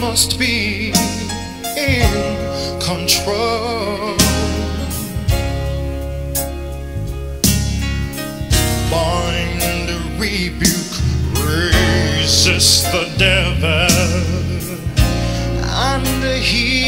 must be in control. The rebuke, resist the devil, and he.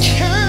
touch.